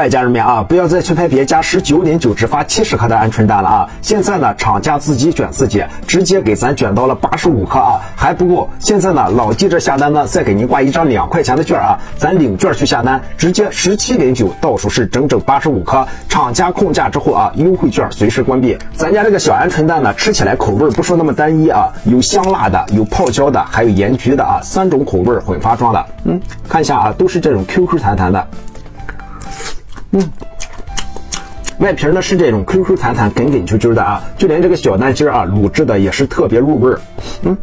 快，家人们啊，不要再去拍别家十九点九只发七十克的鹌鹑蛋了啊！现在呢，厂家自己卷自己，直接给咱卷到了八十五克啊，还不够。现在呢，老记着下单呢，再给您挂一张两块钱的券啊，咱领券去下单，直接十七点九，到手是整整八十五克。厂家控价之后啊，优惠券随时关闭。咱家这个小鹌鹑蛋呢，吃起来口味不说那么单一啊，有香辣的，有泡椒的，还有盐焗的啊，三种口味混发装的。嗯，看一下啊，都是这种 Q Q 弹弹的。嗯，外皮呢是这种 Q Q 弹弹、梗梗啾啾的啊，就连这个小蛋筋啊，卤制的也是特别入味儿。嗯，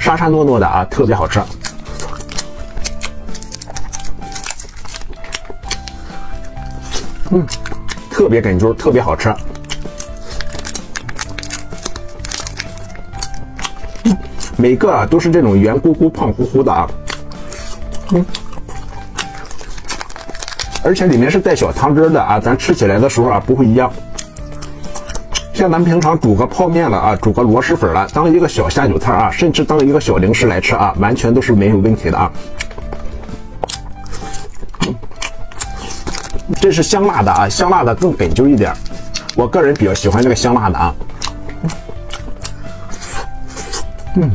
沙沙糯糯的啊，特别好吃。嗯，特别哏啾，特别好吃。嗯每个啊都是这种圆乎乎、胖乎乎的啊。嗯。而且里面是带小汤汁的啊，咱吃起来的时候啊不会一样。像咱们平常煮个泡面了啊，煮个螺蛳粉了，当一个小下酒菜啊，甚至当一个小零食来吃啊，完全都是没有问题的啊。这是香辣的啊，香辣的更本就一点，我个人比较喜欢这个香辣的啊。嗯。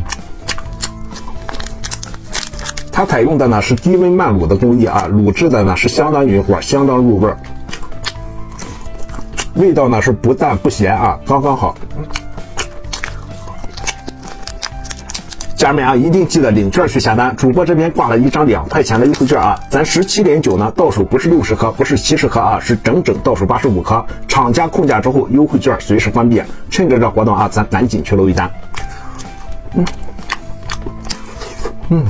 它采用的呢是低温慢卤的工艺啊，卤制的呢是相当匀火，相当入味儿，味道呢是不淡不咸啊，刚刚好。家人们啊，一定记得领券去下单，主播这边挂了一张两块钱的优惠券啊，咱十七点九呢到手不是六十颗，不是七十颗啊，是整整到手八十五颗，厂家控价之后优惠券随时关闭，趁着这活动啊，咱赶紧去搂一单。嗯，嗯。